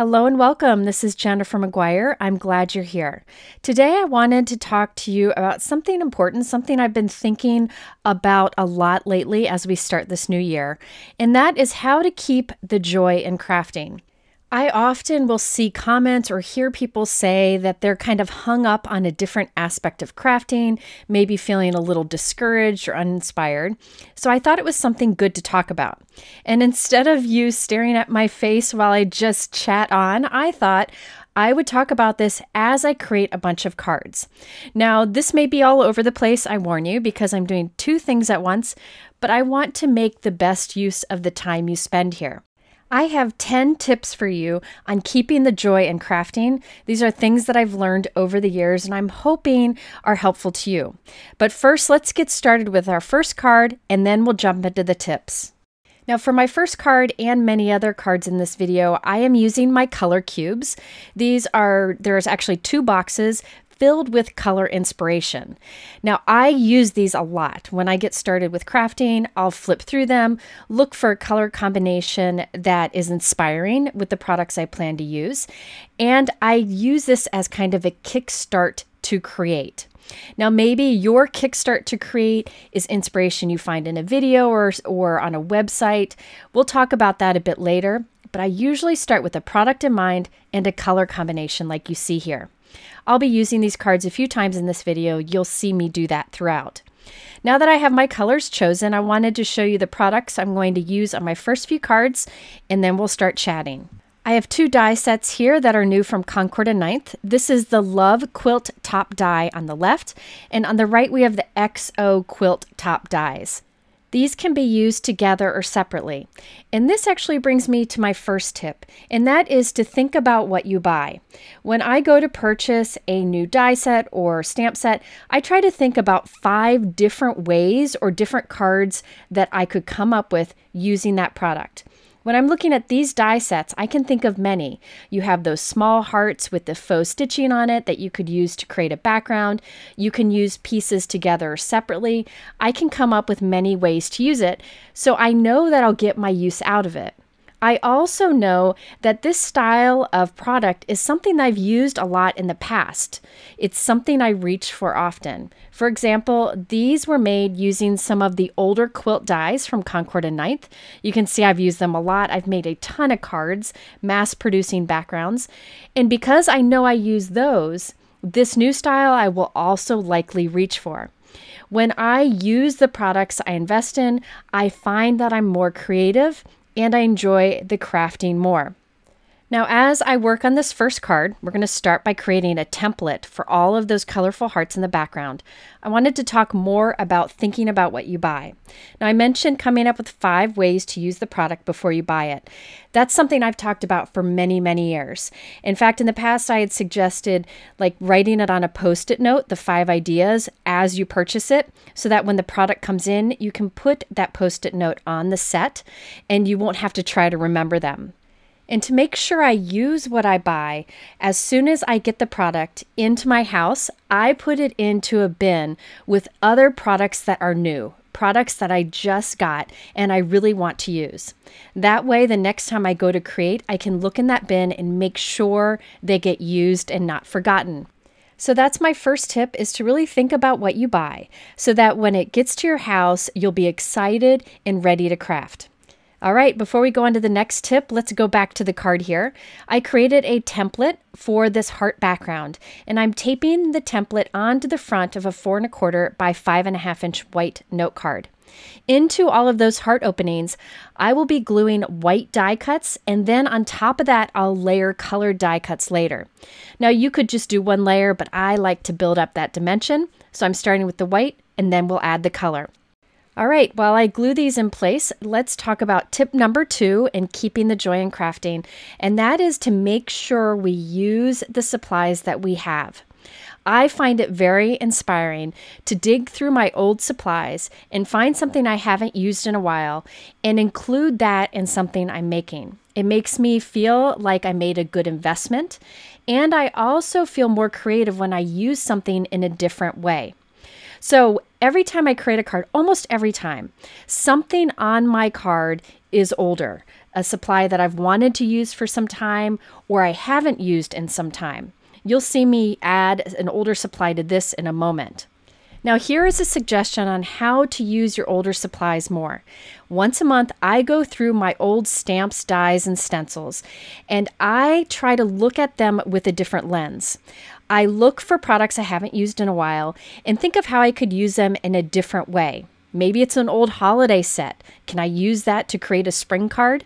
Hello and welcome. This is Jennifer McGuire. I'm glad you're here. Today, I wanted to talk to you about something important, something I've been thinking about a lot lately as we start this new year, and that is how to keep the joy in crafting. I often will see comments or hear people say that they're kind of hung up on a different aspect of crafting, maybe feeling a little discouraged or uninspired. So I thought it was something good to talk about. And instead of you staring at my face while I just chat on, I thought I would talk about this as I create a bunch of cards. Now, this may be all over the place, I warn you, because I'm doing two things at once, but I want to make the best use of the time you spend here. I have 10 tips for you on keeping the joy in crafting. These are things that I've learned over the years and I'm hoping are helpful to you. But first, let's get started with our first card and then we'll jump into the tips. Now for my first card and many other cards in this video, I am using my color cubes. These are, there's actually two boxes filled with color inspiration. Now, I use these a lot. When I get started with crafting, I'll flip through them, look for a color combination that is inspiring with the products I plan to use, and I use this as kind of a kickstart to create. Now, maybe your kickstart to create is inspiration you find in a video or, or on a website. We'll talk about that a bit later, but I usually start with a product in mind and a color combination like you see here. I'll be using these cards a few times in this video. You'll see me do that throughout. Now that I have my colors chosen, I wanted to show you the products I'm going to use on my first few cards, and then we'll start chatting. I have two die sets here that are new from Concord and Ninth. This is the Love Quilt Top Die on the left, and on the right we have the XO Quilt Top Dies. These can be used together or separately. And this actually brings me to my first tip, and that is to think about what you buy. When I go to purchase a new die set or stamp set, I try to think about five different ways or different cards that I could come up with using that product. When I'm looking at these die sets, I can think of many. You have those small hearts with the faux stitching on it that you could use to create a background. You can use pieces together separately. I can come up with many ways to use it, so I know that I'll get my use out of it. I also know that this style of product is something I've used a lot in the past. It's something I reach for often. For example, these were made using some of the older quilt dies from Concord and Ninth. You can see I've used them a lot. I've made a ton of cards, mass producing backgrounds. And because I know I use those, this new style I will also likely reach for. When I use the products I invest in, I find that I'm more creative and I enjoy the crafting more. Now, as I work on this first card, we're going to start by creating a template for all of those colorful hearts in the background. I wanted to talk more about thinking about what you buy. Now, I mentioned coming up with five ways to use the product before you buy it. That's something I've talked about for many, many years. In fact, in the past, I had suggested like writing it on a post it note, the five ideas, as you purchase it, so that when the product comes in, you can put that post it note on the set and you won't have to try to remember them and to make sure I use what I buy, as soon as I get the product into my house, I put it into a bin with other products that are new, products that I just got and I really want to use. That way, the next time I go to create, I can look in that bin and make sure they get used and not forgotten. So that's my first tip is to really think about what you buy so that when it gets to your house, you'll be excited and ready to craft. All right, before we go on to the next tip, let's go back to the card here. I created a template for this heart background, and I'm taping the template onto the front of a four and a quarter by five and a half inch white note card. Into all of those heart openings, I will be gluing white die cuts, and then on top of that, I'll layer colored die cuts later. Now, you could just do one layer, but I like to build up that dimension, so I'm starting with the white, and then we'll add the color. All right, while I glue these in place, let's talk about tip number two in keeping the joy in crafting, and that is to make sure we use the supplies that we have. I find it very inspiring to dig through my old supplies and find something I haven't used in a while and include that in something I'm making. It makes me feel like I made a good investment, and I also feel more creative when I use something in a different way. So every time I create a card, almost every time, something on my card is older. a supply that I've wanted to use for some time or I haven't used in some time. You'll see me add an older supply to this in a moment. Now, here is a suggestion on how to use your older supplies more. Once a month, I go through my old stamps, dies, and stencils, and I try to look at them with a different lens. I look for products I haven't used in a while and think of how I could use them in a different way. Maybe it's an old holiday set. Can I use that to create a spring card?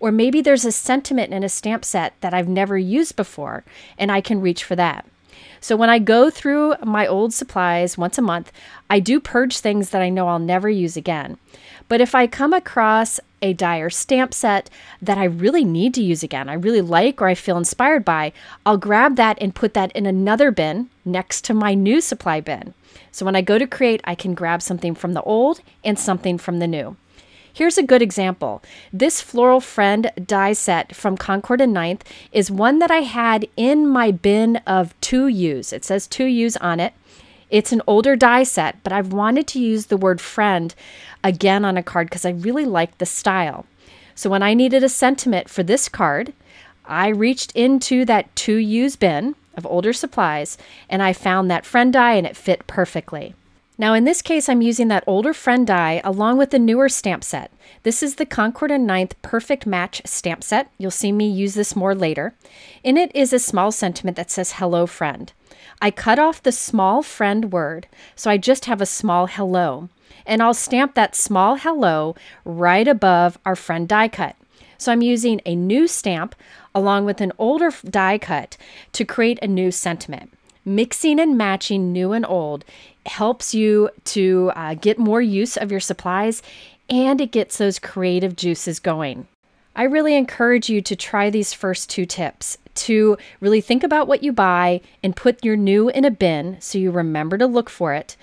Or maybe there's a sentiment in a stamp set that I've never used before and I can reach for that. So when I go through my old supplies once a month, I do purge things that I know I'll never use again. But if I come across a die or stamp set that I really need to use again, I really like or I feel inspired by, I'll grab that and put that in another bin next to my new supply bin. So when I go to create, I can grab something from the old and something from the new. Here's a good example. This Floral Friend die set from Concord and Ninth is one that I had in my bin of 2Us. It says 2Us on it. It's an older die set, but I've wanted to use the word friend again on a card because I really like the style. So when I needed a sentiment for this card, I reached into that 2Us bin of older supplies and I found that friend die and it fit perfectly. Now in this case, I'm using that older friend die along with the newer stamp set. This is the Concord and Ninth Perfect Match stamp set. You'll see me use this more later. In it is a small sentiment that says hello friend. I cut off the small friend word, so I just have a small hello. And I'll stamp that small hello right above our friend die cut. So I'm using a new stamp along with an older die cut to create a new sentiment. Mixing and matching new and old helps you to uh, get more use of your supplies and it gets those creative juices going. I really encourage you to try these first two tips to really think about what you buy and put your new in a bin so you remember to look for it.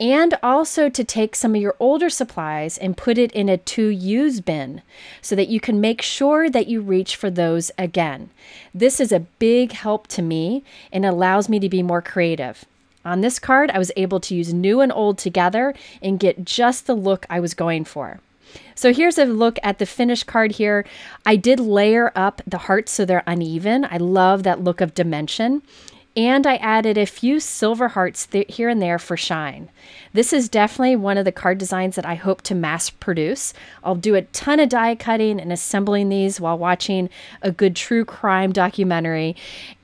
And also to take some of your older supplies and put it in a to use bin so that you can make sure that you reach for those again. This is a big help to me and allows me to be more creative. On this card, I was able to use new and old together and get just the look I was going for. So here's a look at the finished card here. I did layer up the hearts so they're uneven. I love that look of dimension. And I added a few silver hearts here and there for shine. This is definitely one of the card designs that I hope to mass produce. I'll do a ton of die cutting and assembling these while watching a good true crime documentary.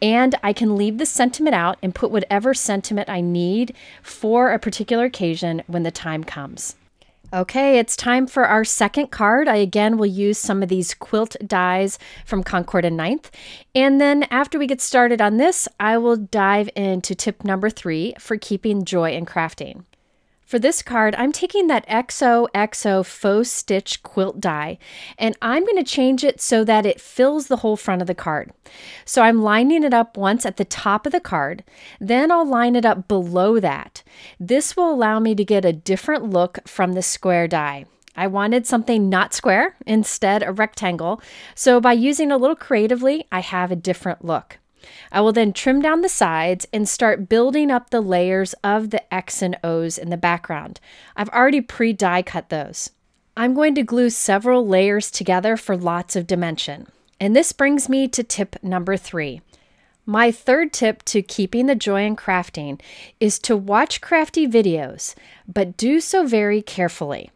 And I can leave the sentiment out and put whatever sentiment I need for a particular occasion when the time comes. Okay, it's time for our second card. I again will use some of these quilt dies from Concord and Ninth. And then after we get started on this, I will dive into tip number three for keeping joy in crafting. For this card, I'm taking that XOXO faux stitch quilt die and I'm going to change it so that it fills the whole front of the card. So I'm lining it up once at the top of the card, then I'll line it up below that. This will allow me to get a different look from the square die. I wanted something not square, instead a rectangle, so by using a little creatively, I have a different look. I will then trim down the sides and start building up the layers of the X and O's in the background. I've already pre-die cut those. I'm going to glue several layers together for lots of dimension. And this brings me to tip number three. My third tip to keeping the joy in crafting is to watch crafty videos, but do so very carefully.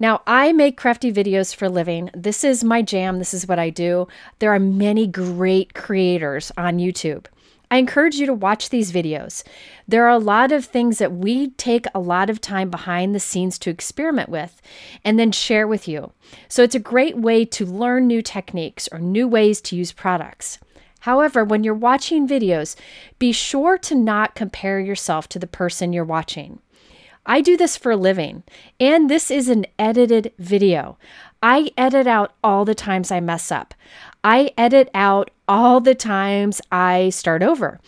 Now, I make crafty videos for living. This is my jam. This is what I do. There are many great creators on YouTube. I encourage you to watch these videos. There are a lot of things that we take a lot of time behind the scenes to experiment with and then share with you. So it's a great way to learn new techniques or new ways to use products. However, when you're watching videos, be sure to not compare yourself to the person you're watching. I do this for a living, and this is an edited video. I edit out all the times I mess up. I edit out all the times I start over.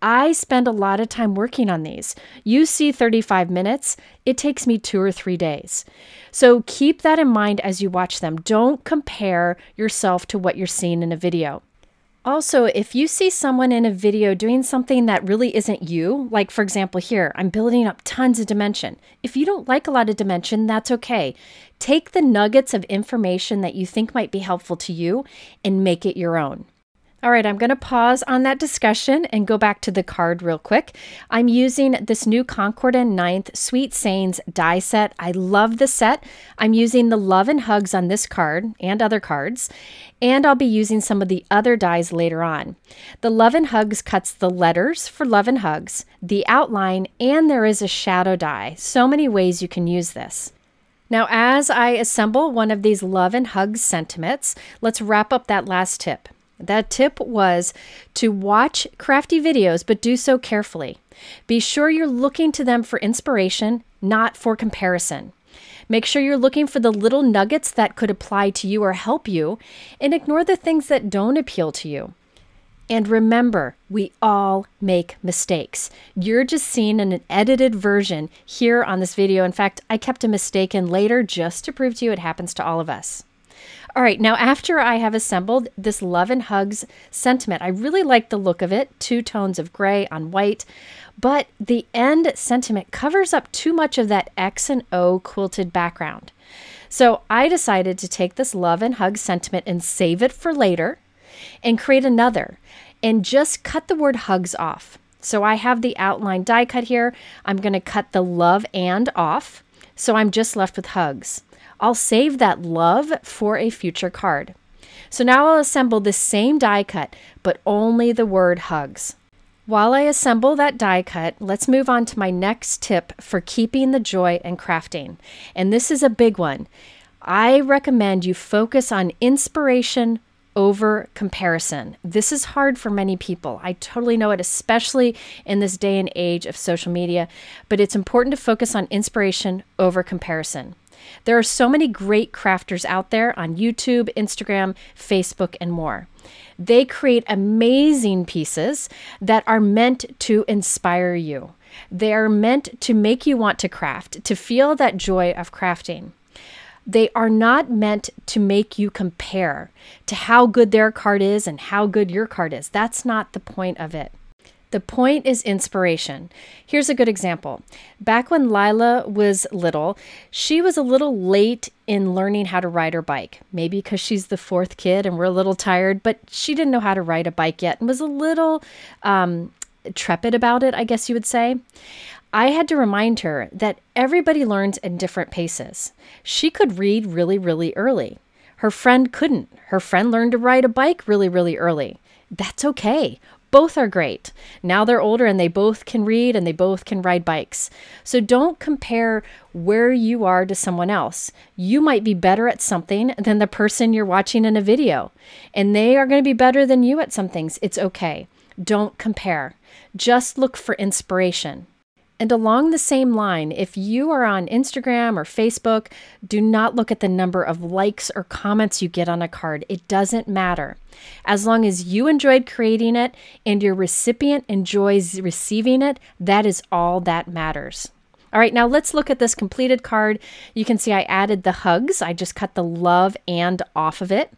I spend a lot of time working on these. You see 35 minutes, it takes me two or three days. So keep that in mind as you watch them. Don't compare yourself to what you're seeing in a video. Also, if you see someone in a video doing something that really isn't you, like for example here, I'm building up tons of dimension. If you don't like a lot of dimension, that's okay. Take the nuggets of information that you think might be helpful to you and make it your own. All right, I'm going to pause on that discussion and go back to the card real quick. I'm using this new Concord and Ninth Sweet Sayings die set. I love the set. I'm using the Love and Hugs on this card and other cards, and I'll be using some of the other dies later on. The Love and Hugs cuts the letters for Love and Hugs, the outline, and there is a shadow die. So many ways you can use this. Now, as I assemble one of these Love and Hugs sentiments, let's wrap up that last tip. That tip was to watch crafty videos, but do so carefully. Be sure you're looking to them for inspiration, not for comparison. Make sure you're looking for the little nuggets that could apply to you or help you, and ignore the things that don't appeal to you. And remember, we all make mistakes. You're just seeing an edited version here on this video. In fact, I kept a mistake in later just to prove to you it happens to all of us. All right, now after I have assembled this Love and Hugs sentiment, I really like the look of it, two tones of gray on white, but the end sentiment covers up too much of that X and O quilted background. So I decided to take this Love and Hug sentiment and save it for later and create another and just cut the word hugs off. So I have the outline die cut here. I'm going to cut the love and off. So I'm just left with hugs. I'll save that love for a future card. So now I'll assemble the same die cut, but only the word hugs. While I assemble that die cut, let's move on to my next tip for keeping the joy in crafting. And this is a big one. I recommend you focus on inspiration over comparison. This is hard for many people. I totally know it, especially in this day and age of social media, but it's important to focus on inspiration over comparison. There are so many great crafters out there on YouTube, Instagram, Facebook, and more. They create amazing pieces that are meant to inspire you. They are meant to make you want to craft, to feel that joy of crafting. They are not meant to make you compare to how good their card is and how good your card is. That's not the point of it. The point is inspiration. Here's a good example. Back when Lila was little, she was a little late in learning how to ride her bike. Maybe because she's the fourth kid and we're a little tired, but she didn't know how to ride a bike yet and was a little um, trepid about it, I guess you would say. I had to remind her that everybody learns in different paces. She could read really, really early. Her friend couldn't. Her friend learned to ride a bike really, really early. That's okay. Both are great. Now they're older and they both can read and they both can ride bikes. So don't compare where you are to someone else. You might be better at something than the person you're watching in a video, and they are going to be better than you at some things. It's okay. Don't compare. Just look for inspiration. And along the same line, if you are on Instagram or Facebook, do not look at the number of likes or comments you get on a card. It doesn't matter. As long as you enjoyed creating it and your recipient enjoys receiving it, that is all that matters. All right, now let's look at this completed card. You can see I added the hugs. I just cut the love and off of it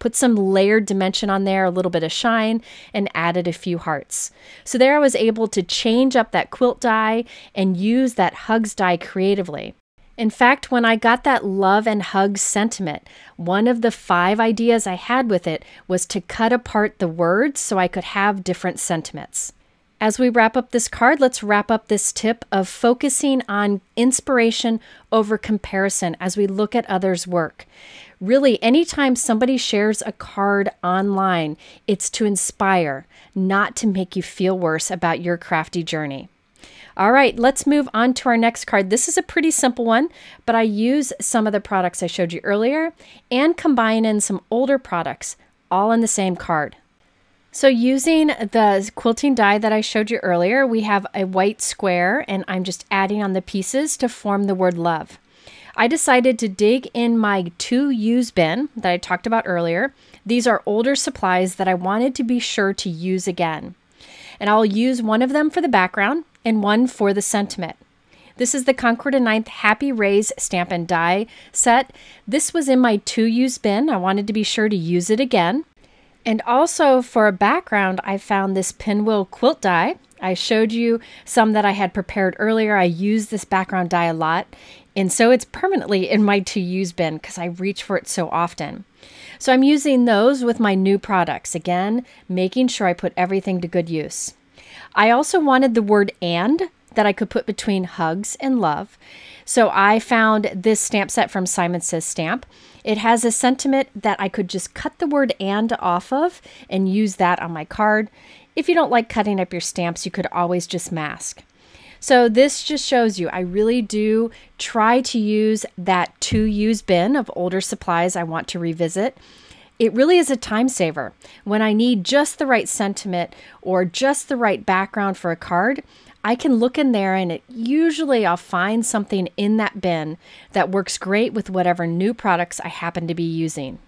put some layered dimension on there, a little bit of shine, and added a few hearts. So there I was able to change up that quilt die and use that hugs die creatively. In fact, when I got that love and hugs sentiment, one of the five ideas I had with it was to cut apart the words so I could have different sentiments. As we wrap up this card, let's wrap up this tip of focusing on inspiration over comparison as we look at others' work. Really, anytime somebody shares a card online, it's to inspire, not to make you feel worse about your crafty journey. All right, let's move on to our next card. This is a pretty simple one, but I use some of the products I showed you earlier and combine in some older products, all in the same card. So using the quilting die that I showed you earlier, we have a white square and I'm just adding on the pieces to form the word love. I decided to dig in my two use bin that I talked about earlier. These are older supplies that I wanted to be sure to use again. And I'll use one of them for the background and one for the sentiment. This is the Concord and Ninth Happy Rays stamp and die set. This was in my two use bin. I wanted to be sure to use it again. And also for a background, I found this pinwheel quilt die. I showed you some that I had prepared earlier. I use this background die a lot. And so it's permanently in my to use bin because I reach for it so often. So I'm using those with my new products. Again, making sure I put everything to good use. I also wanted the word and that I could put between hugs and love. So I found this stamp set from Simon Says Stamp. It has a sentiment that I could just cut the word and off of and use that on my card. If you don't like cutting up your stamps, you could always just mask. So this just shows you I really do try to use that to use bin of older supplies I want to revisit. It really is a time saver. When I need just the right sentiment or just the right background for a card, I can look in there and it usually I'll find something in that bin that works great with whatever new products I happen to be using.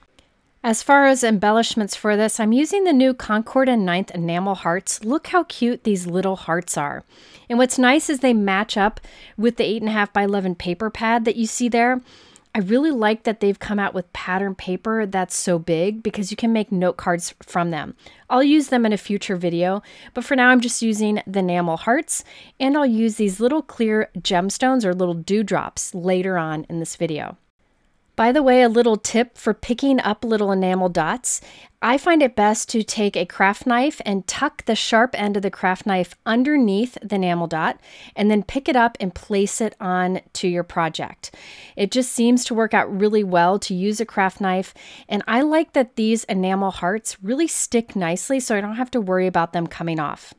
As far as embellishments for this, I'm using the new Concord and Ninth enamel hearts. Look how cute these little hearts are. And what's nice is they match up with the 8.5 by 11 paper pad that you see there. I really like that they've come out with pattern paper that's so big because you can make note cards from them. I'll use them in a future video, but for now I'm just using the enamel hearts and I'll use these little clear gemstones or little dewdrops later on in this video. By the way, a little tip for picking up little enamel dots. I find it best to take a craft knife and tuck the sharp end of the craft knife underneath the enamel dot and then pick it up and place it on to your project. It just seems to work out really well to use a craft knife and I like that these enamel hearts really stick nicely so I don't have to worry about them coming off.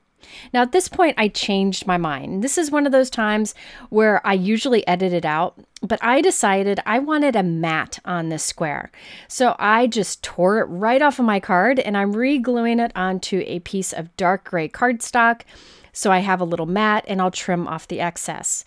Now, at this point, I changed my mind. This is one of those times where I usually edit it out, but I decided I wanted a mat on this square. So I just tore it right off of my card and I'm re-gluing it onto a piece of dark gray cardstock. So I have a little mat and I'll trim off the excess.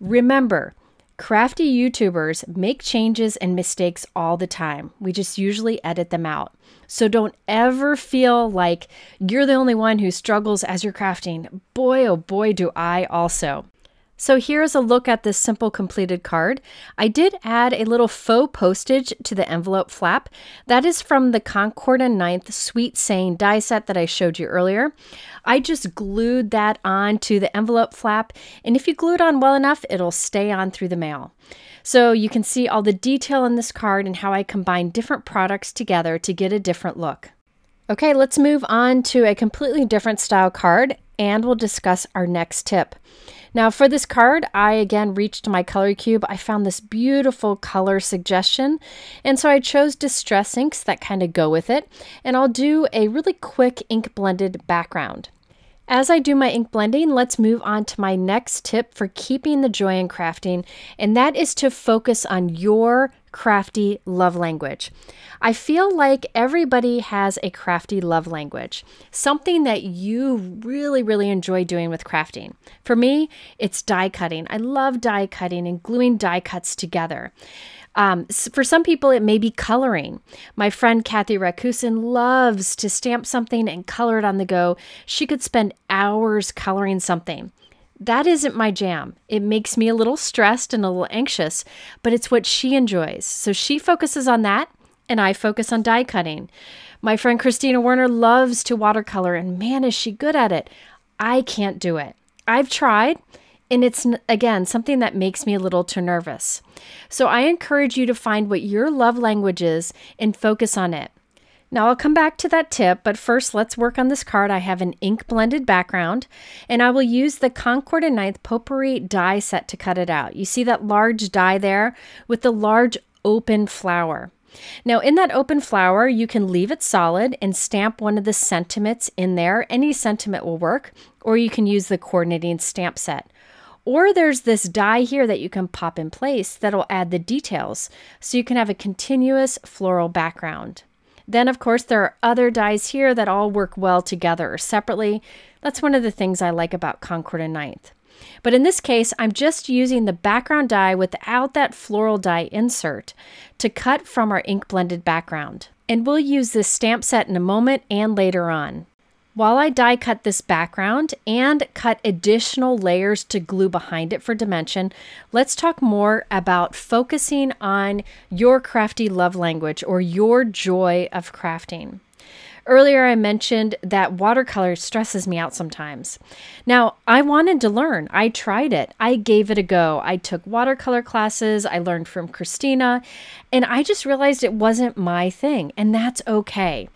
Remember, Crafty YouTubers make changes and mistakes all the time. We just usually edit them out. So don't ever feel like you're the only one who struggles as you're crafting. Boy, oh boy, do I also. So here's a look at this simple completed card. I did add a little faux postage to the envelope flap. That is from the Concord and Ninth Sweet Saying die set that I showed you earlier. I just glued that on to the envelope flap, and if you glue it on well enough, it'll stay on through the mail. So you can see all the detail in this card and how I combine different products together to get a different look. Okay, let's move on to a completely different style card and we'll discuss our next tip. Now for this card, I again reached my color cube. I found this beautiful color suggestion. And so I chose Distress inks that kind of go with it. And I'll do a really quick ink blended background. As I do my ink blending, let's move on to my next tip for keeping the joy in crafting, and that is to focus on your crafty love language. I feel like everybody has a crafty love language, something that you really, really enjoy doing with crafting. For me, it's die cutting. I love die cutting and gluing die cuts together. Um, for some people, it may be coloring. My friend Kathy Racoosin loves to stamp something and color it on the go. She could spend hours coloring something. That isn't my jam. It makes me a little stressed and a little anxious, but it's what she enjoys. So she focuses on that, and I focus on die cutting. My friend Kristina Werner loves to watercolor, and man, is she good at it. I can't do it. I've tried, and it's, again, something that makes me a little too nervous. So I encourage you to find what your love language is and focus on it. Now I'll come back to that tip, but first let's work on this card. I have an ink blended background and I will use the Concord and Ninth Potpourri die set to cut it out. You see that large die there with the large open flower. Now in that open flower, you can leave it solid and stamp one of the sentiments in there. Any sentiment will work, or you can use the coordinating stamp set. Or there's this die here that you can pop in place that'll add the details so you can have a continuous floral background. Then, of course, there are other dies here that all work well together or separately. That's one of the things I like about Concord and Ninth. But in this case, I'm just using the background die without that floral die insert to cut from our ink blended background. And we'll use this stamp set in a moment and later on. While I die cut this background and cut additional layers to glue behind it for dimension, let's talk more about focusing on your crafty love language or your joy of crafting. Earlier, I mentioned that watercolor stresses me out sometimes. Now, I wanted to learn. I tried it. I gave it a go. I took watercolor classes. I learned from Kristina, and I just realized it wasn't my thing, and that's okay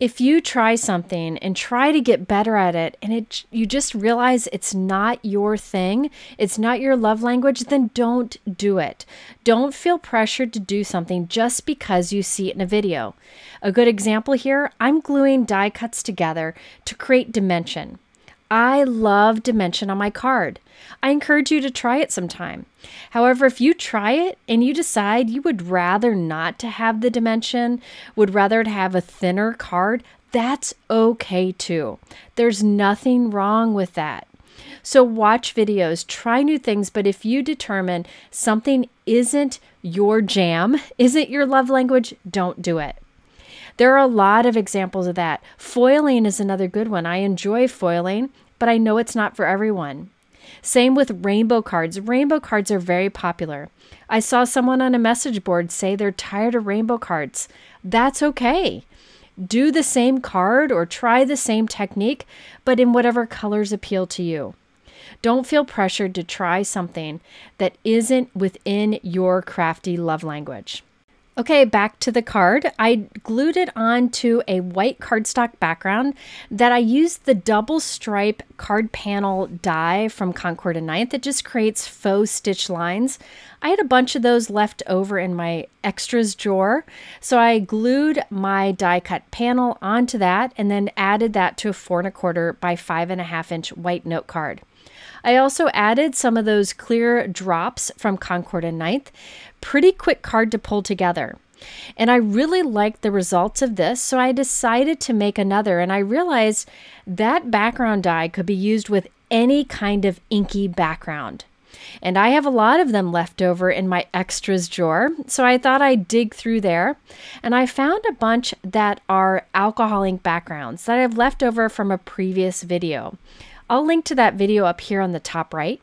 if you try something and try to get better at it and it you just realize it's not your thing, it's not your love language, then don't do it. Don't feel pressured to do something just because you see it in a video. A good example here, I'm gluing die cuts together to create dimension. I love dimension on my card. I encourage you to try it sometime. However, if you try it and you decide you would rather not to have the dimension, would rather to have a thinner card, that's okay too. There's nothing wrong with that. So watch videos, try new things, but if you determine something isn't your jam, isn't your love language, don't do it. There are a lot of examples of that. Foiling is another good one. I enjoy foiling but I know it's not for everyone. Same with rainbow cards. Rainbow cards are very popular. I saw someone on a message board say they're tired of rainbow cards. That's okay. Do the same card or try the same technique, but in whatever colors appeal to you. Don't feel pressured to try something that isn't within your crafty love language. Okay, back to the card. I glued it onto a white cardstock background that I used the double stripe card panel die from Concord and Ninth. It just creates faux stitch lines. I had a bunch of those left over in my extras drawer. So I glued my die cut panel onto that and then added that to a four and a quarter by five and a half inch white note card. I also added some of those clear drops from Concord and Ninth. Pretty quick card to pull together. And I really liked the results of this, so I decided to make another. And I realized that background die could be used with any kind of inky background. And I have a lot of them left over in my extras drawer, so I thought I'd dig through there. And I found a bunch that are alcohol ink backgrounds that I've left over from a previous video. I'll link to that video up here on the top right.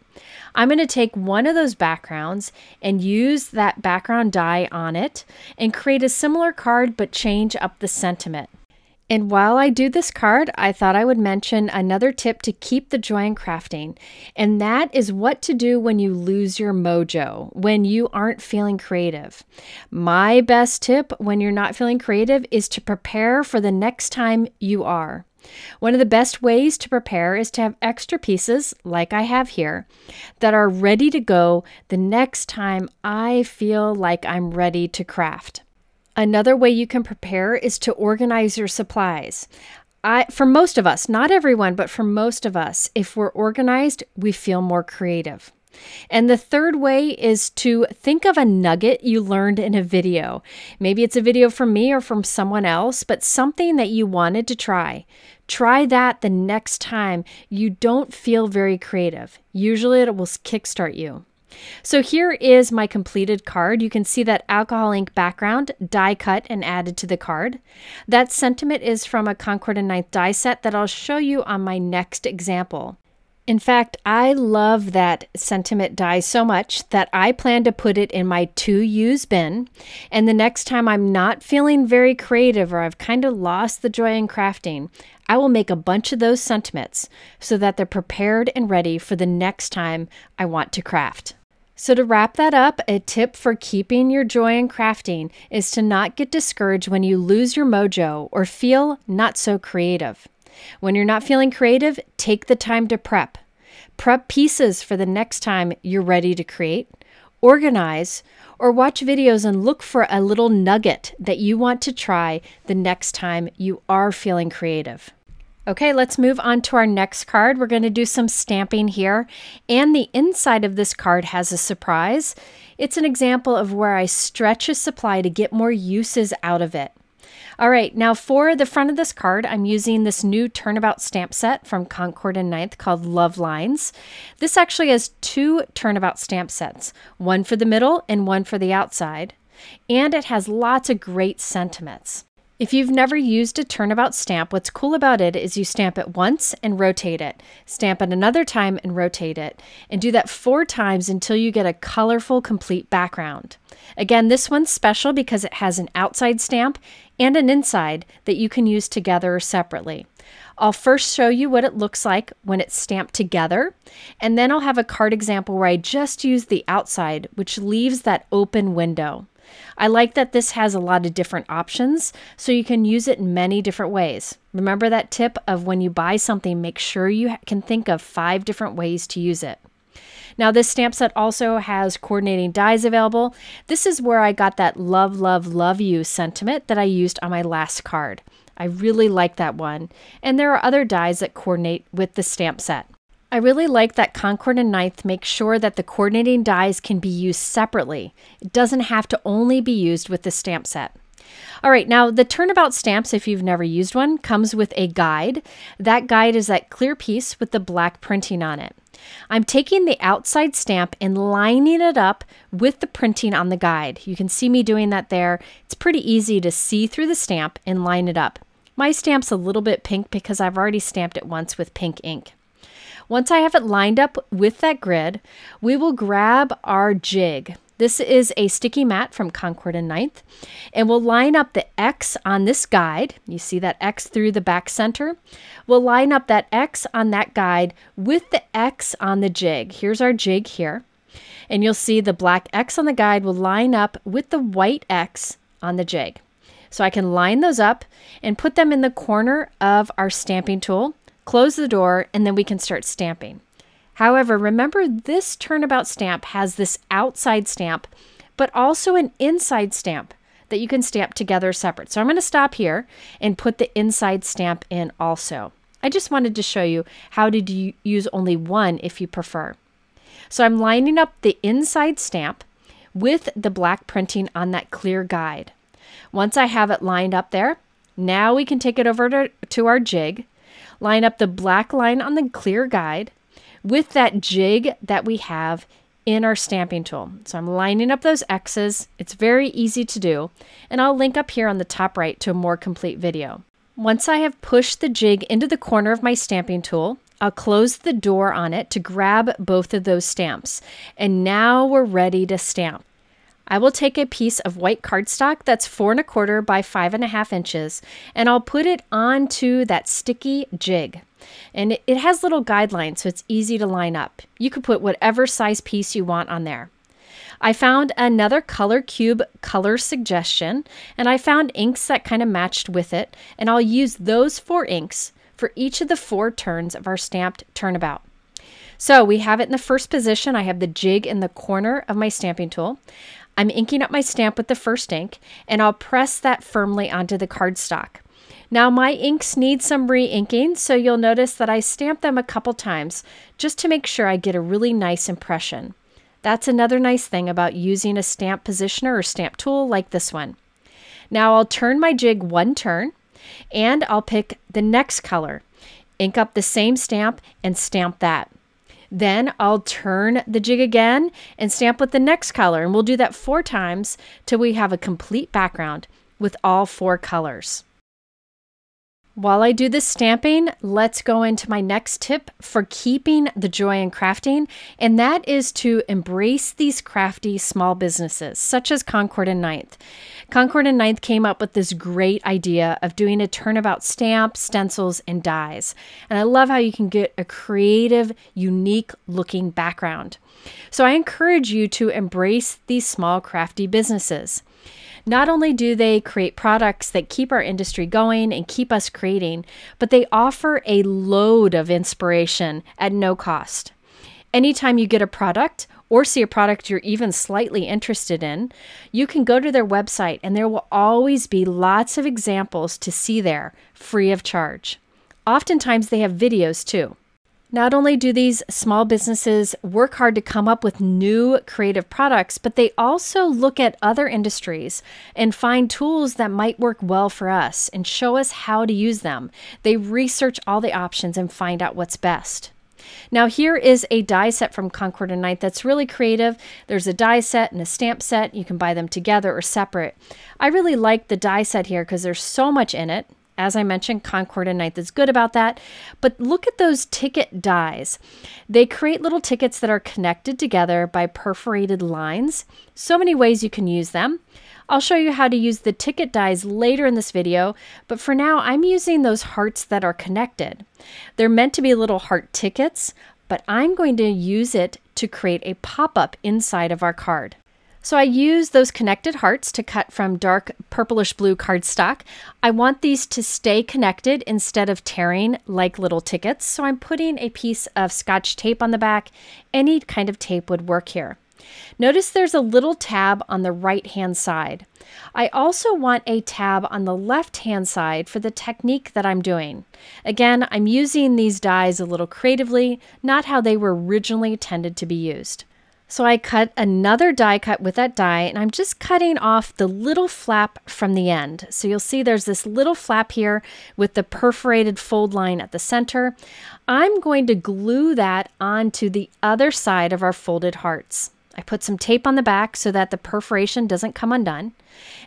I'm going to take one of those backgrounds and use that background die on it and create a similar card but change up the sentiment. And while I do this card, I thought I would mention another tip to keep the joy in crafting, and that is what to do when you lose your mojo, when you aren't feeling creative. My best tip when you're not feeling creative is to prepare for the next time you are. One of the best ways to prepare is to have extra pieces, like I have here, that are ready to go the next time I feel like I'm ready to craft. Another way you can prepare is to organize your supplies. I, for most of us, not everyone, but for most of us, if we're organized, we feel more creative. And the third way is to think of a nugget you learned in a video. Maybe it's a video from me or from someone else, but something that you wanted to try. Try that the next time you don't feel very creative. Usually it will kickstart you. So here is my completed card. You can see that alcohol ink background, die cut and added to the card. That sentiment is from a Concord and Ninth die set that I'll show you on my next example. In fact, I love that sentiment die so much that I plan to put it in my to use bin. And the next time I'm not feeling very creative or I've kind of lost the joy in crafting, I will make a bunch of those sentiments so that they're prepared and ready for the next time I want to craft. So, to wrap that up, a tip for keeping your joy in crafting is to not get discouraged when you lose your mojo or feel not so creative. When you're not feeling creative, take the time to prep. Prep pieces for the next time you're ready to create, organize, or watch videos and look for a little nugget that you want to try the next time you are feeling creative. Okay, let's move on to our next card. We're going to do some stamping here, and the inside of this card has a surprise. It's an example of where I stretch a supply to get more uses out of it. All right, now for the front of this card, I'm using this new turnabout stamp set from Concord and Ninth called Love Lines. This actually has two turnabout stamp sets, one for the middle and one for the outside, and it has lots of great sentiments. If you've never used a turnabout stamp, what's cool about it is you stamp it once and rotate it, stamp it another time and rotate it, and do that four times until you get a colorful, complete background. Again, this one's special because it has an outside stamp and an inside that you can use together or separately. I'll first show you what it looks like when it's stamped together, and then I'll have a card example where I just use the outside, which leaves that open window. I like that this has a lot of different options, so you can use it in many different ways. Remember that tip of when you buy something, make sure you can think of five different ways to use it. Now, this stamp set also has coordinating dies available. This is where I got that love, love, love you sentiment that I used on my last card. I really like that one. And there are other dies that coordinate with the stamp set. I really like that Concord and Ninth make sure that the coordinating dies can be used separately. It doesn't have to only be used with the stamp set. All right, now the turnabout stamps, if you've never used one, comes with a guide. That guide is that clear piece with the black printing on it. I'm taking the outside stamp and lining it up with the printing on the guide. You can see me doing that there. It's pretty easy to see through the stamp and line it up. My stamp's a little bit pink because I've already stamped it once with pink ink. Once I have it lined up with that grid, we will grab our jig. This is a sticky mat from Concord and Ninth, and we'll line up the X on this guide. You see that X through the back center? We'll line up that X on that guide with the X on the jig. Here's our jig here. And you'll see the black X on the guide will line up with the white X on the jig. So I can line those up and put them in the corner of our stamping tool close the door, and then we can start stamping. However, remember this turnabout stamp has this outside stamp, but also an inside stamp that you can stamp together separate. So I'm going to stop here and put the inside stamp in also. I just wanted to show you how to use only one if you prefer. So I'm lining up the inside stamp with the black printing on that clear guide. Once I have it lined up there, now we can take it over to, to our jig line up the black line on the clear guide with that jig that we have in our stamping tool. So I'm lining up those X's. It's very easy to do, and I'll link up here on the top right to a more complete video. Once I have pushed the jig into the corner of my stamping tool, I'll close the door on it to grab both of those stamps. And now we're ready to stamp. I will take a piece of white cardstock that's four and a quarter by five and a half inches, and I'll put it onto that sticky jig. And it has little guidelines, so it's easy to line up. You could put whatever size piece you want on there. I found another color cube color suggestion, and I found inks that kind of matched with it, and I'll use those four inks for each of the four turns of our stamped turnabout. So we have it in the first position. I have the jig in the corner of my stamping tool. I'm inking up my stamp with the first ink and I'll press that firmly onto the cardstock. Now my inks need some re-inking, so you'll notice that I stamp them a couple times just to make sure I get a really nice impression. That's another nice thing about using a stamp positioner or stamp tool like this one. Now I'll turn my jig one turn and I'll pick the next color, ink up the same stamp and stamp that. Then I'll turn the jig again and stamp with the next color. And we'll do that four times till we have a complete background with all four colors. While I do this stamping, let's go into my next tip for keeping the joy in crafting, and that is to embrace these crafty small businesses, such as Concord and Ninth. Concord and Ninth came up with this great idea of doing a turnabout stamp, stencils, and dies. And I love how you can get a creative, unique looking background. So I encourage you to embrace these small crafty businesses. Not only do they create products that keep our industry going and keep us creating, but they offer a load of inspiration at no cost. Anytime you get a product or see a product you're even slightly interested in, you can go to their website and there will always be lots of examples to see there free of charge. Oftentimes, they have videos too. Not only do these small businesses work hard to come up with new creative products, but they also look at other industries and find tools that might work well for us and show us how to use them. They research all the options and find out what's best. Now here is a die set from Concord and Ninth that's really creative. There's a die set and a stamp set. You can buy them together or separate. I really like the die set here because there's so much in it. As I mentioned, Concord and Ninth is good about that. But look at those ticket dies. They create little tickets that are connected together by perforated lines. So many ways you can use them. I'll show you how to use the ticket dies later in this video, but for now I'm using those hearts that are connected. They're meant to be little heart tickets, but I'm going to use it to create a pop-up inside of our card. So I use those connected hearts to cut from dark purplish blue cardstock. I want these to stay connected instead of tearing like little tickets. So I'm putting a piece of scotch tape on the back. Any kind of tape would work here. Notice there's a little tab on the right hand side. I also want a tab on the left hand side for the technique that I'm doing. Again, I'm using these dies a little creatively, not how they were originally intended to be used. So I cut another die cut with that die and I'm just cutting off the little flap from the end. So you'll see there's this little flap here with the perforated fold line at the center. I'm going to glue that onto the other side of our folded hearts. I put some tape on the back so that the perforation doesn't come undone.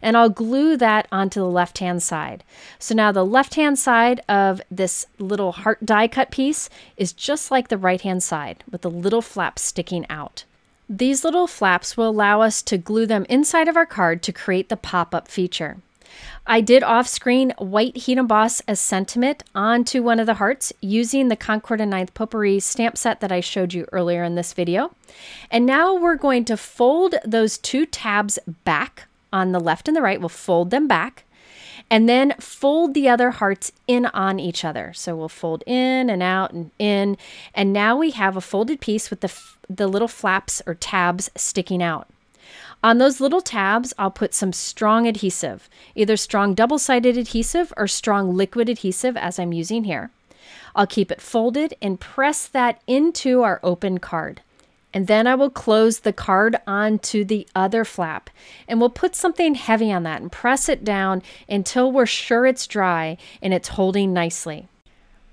And I'll glue that onto the left hand side. So now the left hand side of this little heart die cut piece is just like the right hand side with the little flap sticking out. These little flaps will allow us to glue them inside of our card to create the pop-up feature. I did off-screen white heat emboss a sentiment onto one of the hearts using the Concord and Ninth Potpourri stamp set that I showed you earlier in this video. And now we're going to fold those two tabs back on the left and the right. We'll fold them back and then fold the other hearts in on each other. So we'll fold in and out and in. And now we have a folded piece with the, the little flaps or tabs sticking out. On those little tabs, I'll put some strong adhesive, either strong double-sided adhesive or strong liquid adhesive as I'm using here. I'll keep it folded and press that into our open card. And then I will close the card onto the other flap and we'll put something heavy on that and press it down until we're sure it's dry and it's holding nicely.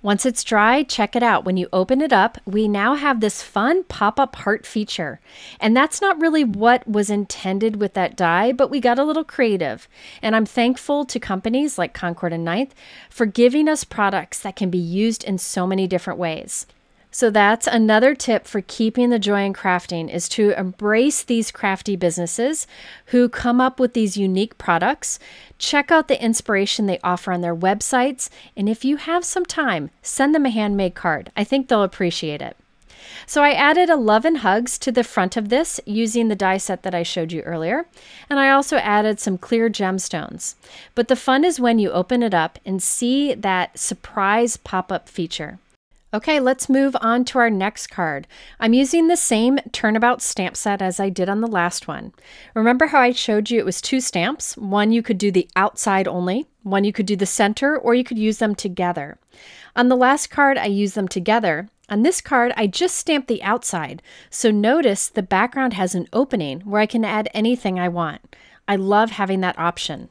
Once it's dry, check it out. When you open it up, we now have this fun pop-up heart feature. And that's not really what was intended with that die, but we got a little creative. And I'm thankful to companies like Concord and Ninth for giving us products that can be used in so many different ways. So that's another tip for keeping the joy in crafting is to embrace these crafty businesses who come up with these unique products. Check out the inspiration they offer on their websites, and if you have some time, send them a handmade card. I think they'll appreciate it. So I added a love and hugs to the front of this using the die set that I showed you earlier. And I also added some clear gemstones. But the fun is when you open it up and see that surprise pop-up feature. Okay, let's move on to our next card. I'm using the same turnabout stamp set as I did on the last one. Remember how I showed you it was two stamps? One you could do the outside only, one you could do the center, or you could use them together. On the last card, I used them together. On this card, I just stamped the outside. So notice the background has an opening where I can add anything I want. I love having that option.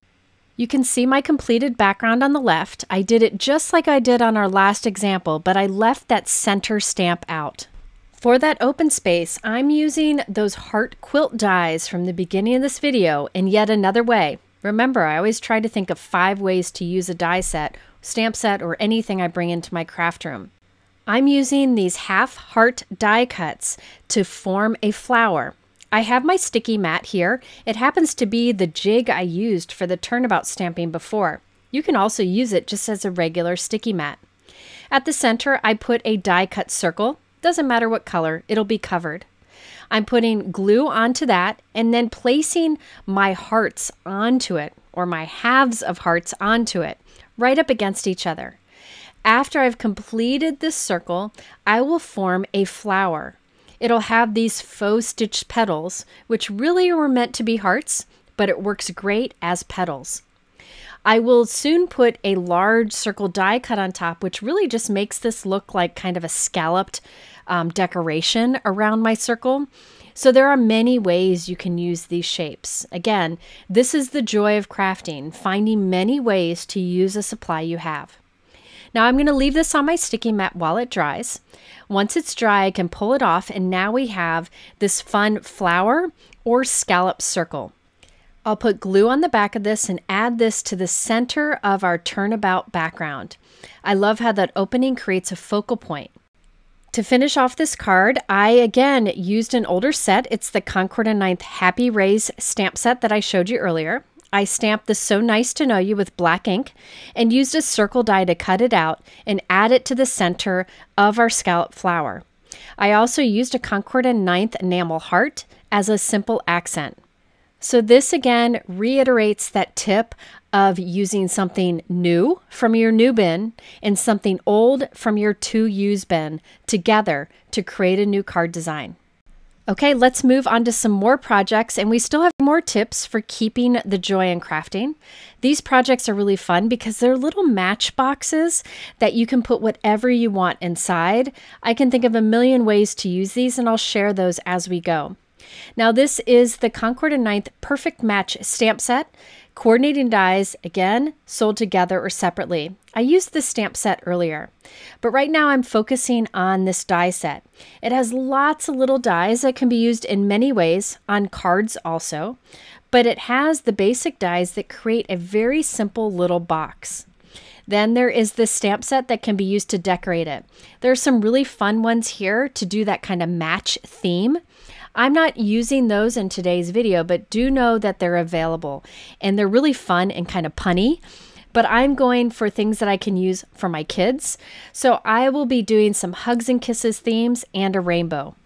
You can see my completed background on the left. I did it just like I did on our last example, but I left that center stamp out. For that open space, I'm using those heart quilt dies from the beginning of this video in yet another way. Remember, I always try to think of five ways to use a die set, stamp set, or anything I bring into my craft room. I'm using these half heart die cuts to form a flower. I have my sticky mat here. It happens to be the jig I used for the turnabout stamping before. You can also use it just as a regular sticky mat. At the center, I put a die cut circle. Doesn't matter what color, it'll be covered. I'm putting glue onto that and then placing my hearts onto it, or my halves of hearts onto it, right up against each other. After I've completed this circle, I will form a flower. It'll have these faux stitched petals, which really were meant to be hearts, but it works great as petals. I will soon put a large circle die cut on top, which really just makes this look like kind of a scalloped um, decoration around my circle. So there are many ways you can use these shapes. Again, this is the joy of crafting, finding many ways to use a supply you have. Now I'm going to leave this on my sticky mat while it dries. Once it's dry, I can pull it off and now we have this fun flower or scallop circle. I'll put glue on the back of this and add this to the center of our turnabout background. I love how that opening creates a focal point. To finish off this card, I again used an older set. It's the Concord and Ninth Happy Rays stamp set that I showed you earlier. I stamped the So Nice to Know You with black ink and used a circle die to cut it out and add it to the center of our scallop flower. I also used a Concord and Ninth enamel heart as a simple accent. So this again reiterates that tip of using something new from your new bin and something old from your to use bin together to create a new card design. Okay, let's move on to some more projects, and we still have more tips for keeping the joy in crafting. These projects are really fun because they're little matchboxes that you can put whatever you want inside. I can think of a million ways to use these, and I'll share those as we go. Now, this is the Concord and Ninth Perfect Match stamp set. Coordinating dies, again, sold together or separately. I used this stamp set earlier, but right now I'm focusing on this die set. It has lots of little dies that can be used in many ways, on cards also, but it has the basic dies that create a very simple little box. Then there is this stamp set that can be used to decorate it. There are some really fun ones here to do that kind of match theme. I'm not using those in today's video, but do know that they're available and they're really fun and kind of punny. But I'm going for things that I can use for my kids. So I will be doing some hugs and kisses themes and a rainbow.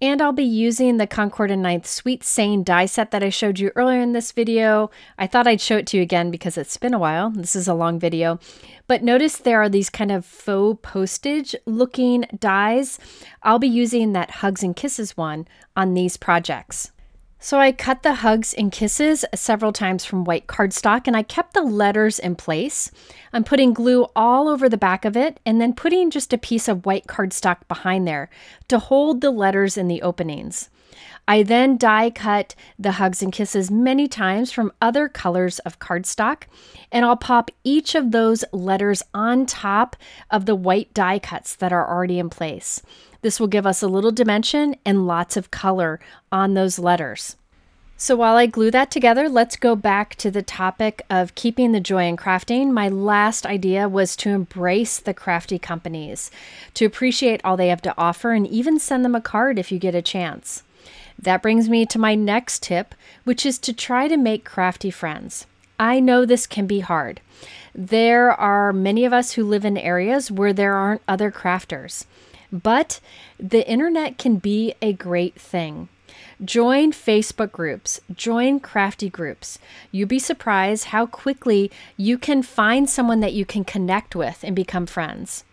And I'll be using the Concord and Ninth Sweet Sayings die set that I showed you earlier in this video. I thought I'd show it to you again because it's been a while. This is a long video. But notice there are these kind of faux postage looking dies. I'll be using that Hugs and Kisses one on these projects. So I cut the hugs and kisses several times from white cardstock and I kept the letters in place. I'm putting glue all over the back of it and then putting just a piece of white cardstock behind there to hold the letters in the openings. I then die cut the hugs and kisses many times from other colors of cardstock, and I'll pop each of those letters on top of the white die cuts that are already in place. This will give us a little dimension and lots of color on those letters. So while I glue that together, let's go back to the topic of keeping the joy in crafting. My last idea was to embrace the crafty companies, to appreciate all they have to offer, and even send them a card if you get a chance. That brings me to my next tip, which is to try to make crafty friends. I know this can be hard. There are many of us who live in areas where there aren't other crafters. But the internet can be a great thing. Join Facebook groups, join crafty groups. You'd be surprised how quickly you can find someone that you can connect with and become friends.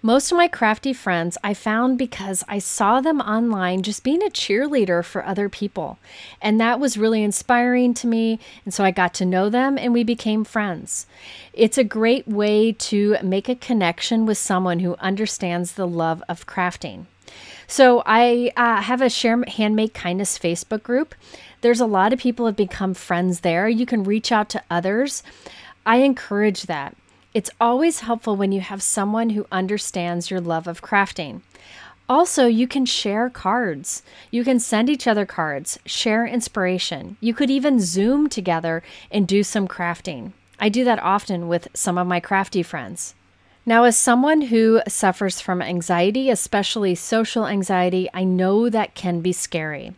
Most of my crafty friends I found because I saw them online just being a cheerleader for other people. And that was really inspiring to me. And so I got to know them and we became friends. It's a great way to make a connection with someone who understands the love of crafting. So I uh, have a Share Handmade Kindness Facebook group. There's a lot of people have become friends there. You can reach out to others. I encourage that. It's always helpful when you have someone who understands your love of crafting. Also, you can share cards. You can send each other cards, share inspiration. You could even Zoom together and do some crafting. I do that often with some of my crafty friends. Now, as someone who suffers from anxiety, especially social anxiety, I know that can be scary.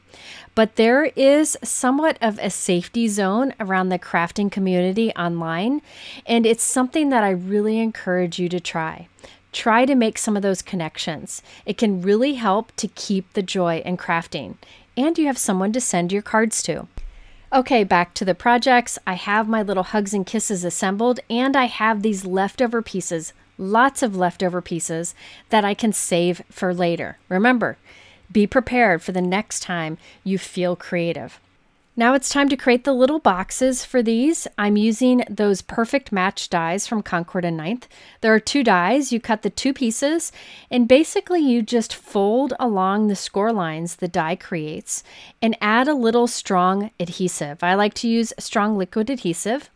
But there is somewhat of a safety zone around the crafting community online, and it's something that I really encourage you to try. Try to make some of those connections. It can really help to keep the joy in crafting, and you have someone to send your cards to. Okay, back to the projects. I have my little hugs and kisses assembled, and I have these leftover pieces lots of leftover pieces that I can save for later. Remember, be prepared for the next time you feel creative. Now it's time to create the little boxes for these. I'm using those perfect match dies from Concord and Ninth. There are two dies. You cut the two pieces and basically you just fold along the score lines the die creates and add a little strong adhesive. I like to use strong liquid adhesive.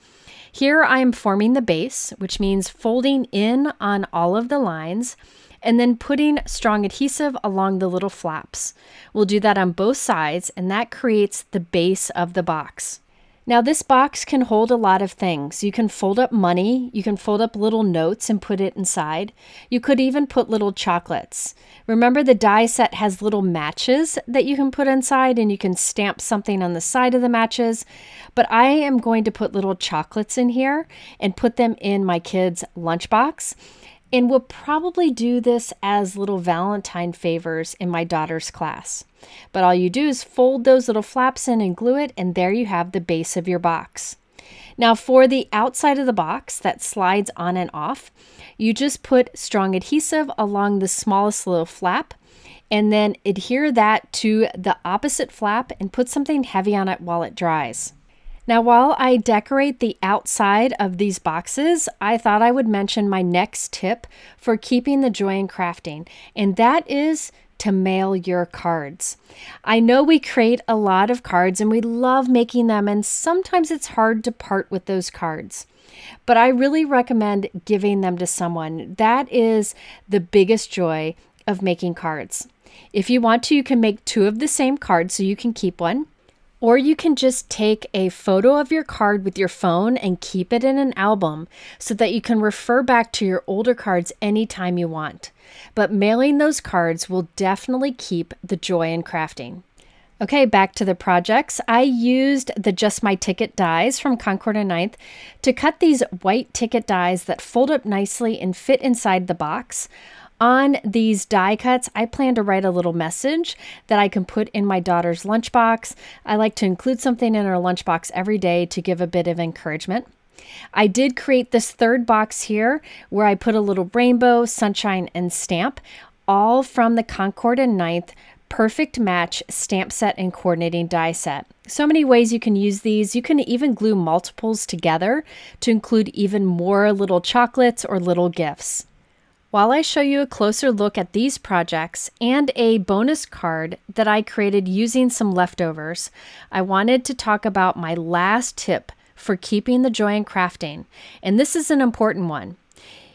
Here I am forming the base, which means folding in on all of the lines and then putting strong adhesive along the little flaps. We'll do that on both sides and that creates the base of the box. Now, this box can hold a lot of things. You can fold up money, you can fold up little notes and put it inside. You could even put little chocolates. Remember, the die set has little matches that you can put inside, and you can stamp something on the side of the matches. But I am going to put little chocolates in here and put them in my kids' lunchbox. And we'll probably do this as little Valentine favors in my daughter's class. But all you do is fold those little flaps in and glue it, and there you have the base of your box. Now, for the outside of the box that slides on and off, you just put strong adhesive along the smallest little flap and then adhere that to the opposite flap and put something heavy on it while it dries. Now, while I decorate the outside of these boxes, I thought I would mention my next tip for keeping the joy in crafting, and that is to mail your cards. I know we create a lot of cards and we love making them, and sometimes it's hard to part with those cards. But I really recommend giving them to someone. That is the biggest joy of making cards. If you want to, you can make two of the same card so you can keep one. Or you can just take a photo of your card with your phone and keep it in an album so that you can refer back to your older cards anytime you want. But mailing those cards will definitely keep the joy in crafting. Okay, back to the projects. I used the Just My Ticket dies from Concord and Ninth to cut these white ticket dies that fold up nicely and fit inside the box. On these die cuts, I plan to write a little message that I can put in my daughter's lunchbox. I like to include something in her lunchbox every day to give a bit of encouragement. I did create this third box here where I put a little rainbow, sunshine, and stamp, all from the Concord and Ninth perfect match stamp set and coordinating die set. So many ways you can use these. You can even glue multiples together to include even more little chocolates or little gifts. While I show you a closer look at these projects and a bonus card that I created using some leftovers, I wanted to talk about my last tip for keeping the joy in crafting. And this is an important one.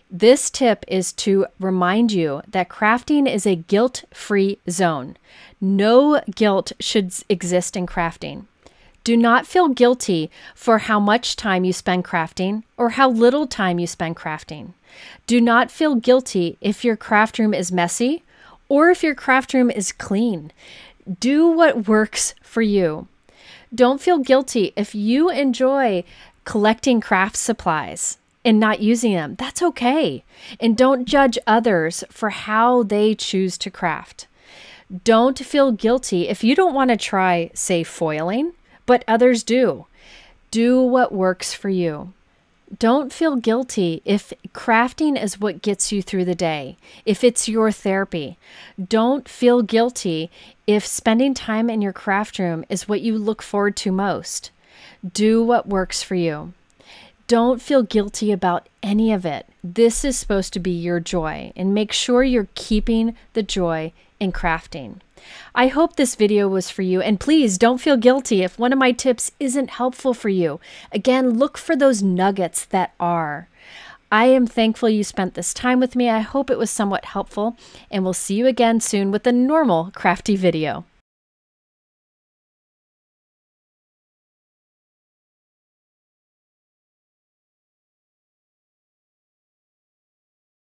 This tip is to remind you that crafting is a guilt free zone. No guilt should exist in crafting. Do not feel guilty for how much time you spend crafting or how little time you spend crafting. Do not feel guilty if your craft room is messy or if your craft room is clean. Do what works for you. Don't feel guilty if you enjoy collecting craft supplies and not using them. That's okay. And don't judge others for how they choose to craft. Don't feel guilty if you don't want to try, say, foiling, but others do. Do what works for you. Don't feel guilty if crafting is what gets you through the day, if it's your therapy. Don't feel guilty if spending time in your craft room is what you look forward to most. Do what works for you. Don't feel guilty about any of it. This is supposed to be your joy, and make sure you're keeping the joy in crafting. I hope this video was for you, and please don't feel guilty if one of my tips isn't helpful for you. Again, look for those nuggets that are. I am thankful you spent this time with me. I hope it was somewhat helpful, and we'll see you again soon with a normal crafty video.